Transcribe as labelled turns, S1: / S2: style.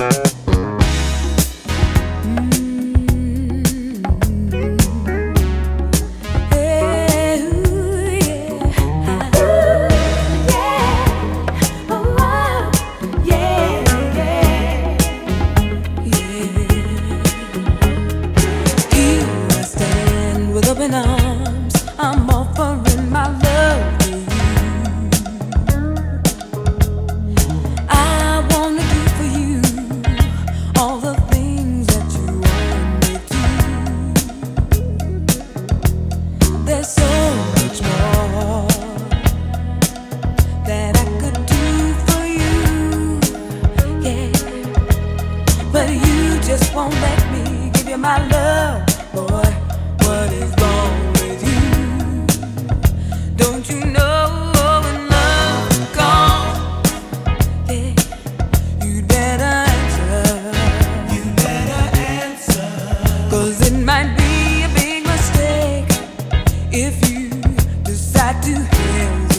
S1: Thank you. Back to him.